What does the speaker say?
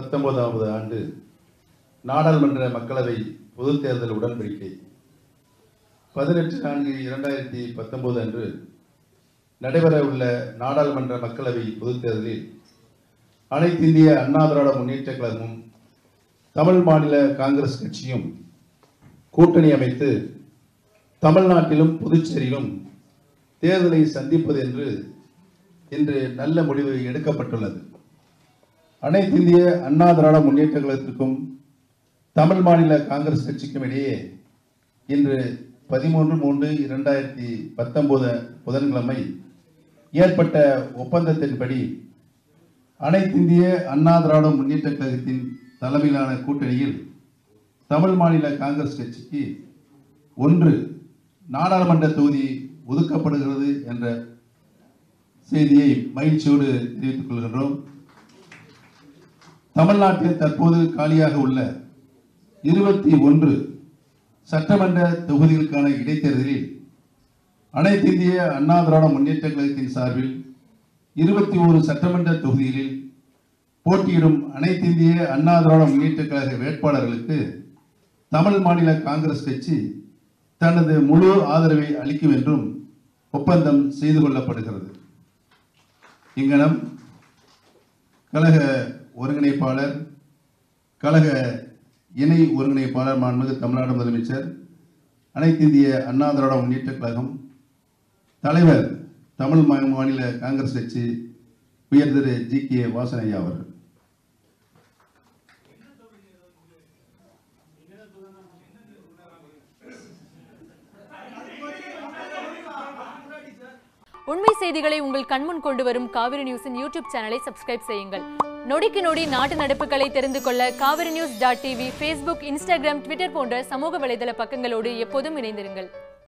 பத்தொன்பதாவது ஆண்டு நாடாளுமன்ற மக்களவை பொதுத் தேர்தல் உடன்படிக்கை. பதினெட்டு நான்கு இரண்டாயிரத்தி பத்தொன்பது அன்று நடைபெற உள்ள நாடாளுமன்ற மக்களவை பொதுத் தேர்தலில் அனைத்து இந்திய அண்ணா திராவிட முன்னேற்ற கழகமும் தமிழ் மாநில காங்கிரஸ் கட்சியும் கூட்டணி அமைத்து தமிழ்நாட்டிலும் புதுச்சேரியிலும் தேர்தலை சந்திப்பது என்று இன்று நல்ல முடிவு எடுக்கப்பட்டுள்ளது. அனைத்து இந்திய அண்ணா திராவிட முன்னேற்ற கழகத்திற்கும் தமிழ் மாநில காங்கிரஸ் கட்சிக்கும் இடையே இன்று பதிமூன்று மூன்று இரண்டாயிரத்தி பத்தொன்பது புதன்கிழமை ஏற்பட்ட ஒப்பந்தத்தின்படி அனைத்து இந்திய அண்ணா திராவிட முன்னேற்ற கழகத்தின் தலைமையிலான கூட்டணியில் தமிழ் மாநில காங்கிரஸ் கட்சிக்கு ஒன்று நாடாளுமன்ற தொகுதி ஒதுக்கப்படுகிறது என்ற செய்தியை மகிழ்ச்சியோடு தெரிவித்துக் கொள்கின்றோம். தமிழ்நாட்டில் தற்போது காலியாக உள்ள இருபத்தி ஒன்று சட்டமன்ற தொகுதிகளுக்கான இடைத்தேர்தலில் அனைத்து இந்திய அண்ணா திராவிட முன்னேற்ற கழகத்தின் சார்பில் இருபத்தி ஒரு சட்டமன்ற தொகுதிகளில் போட்டியிடும் அனைத்து இந்திய அண்ணா திராவிட முன்னேற்ற கழக வேட்பாளர்களுக்கு தமிழ் மாநில காங்கிரஸ் கட்சி தனது முழு ஆதரவை அளிக்கும் என்றும் ஒப்பந்தம் செய்து கொள்ளப்படுகிறது. இங்கனம் கழக ஒருங்கிணைப்பாளர் கழக இணை ஒருங்கிணைப்பாளர் மாண்புமிகு தமிழ்நாடு முதலமைச்சர் அனைத்து இந்திய அண்ணா திராவிட முன்னேற்ற கழகம் தலைவர் தமிழ் மாநில காங்கிரஸ் கட்சி உயர் திரு ஜி கே வாசனையா அவர்கள். உண்மை செய்திகளை உங்கள் கண்முன் கொண்டு வரும் காவிரி நியூஸின் யூடியூப் சேனலை சப்ஸ்கிரைப் செய்யுங்கள். நொடிக்கு நொடி நாட்டு நடப்புகளை தெரிந்து கொள்ள Kaveri news dot TV Facebook Instagram Twitter போன்ற சமூக வலைதள பக்கங்களோடு எப்போதும் இணைந்திருங்கள்.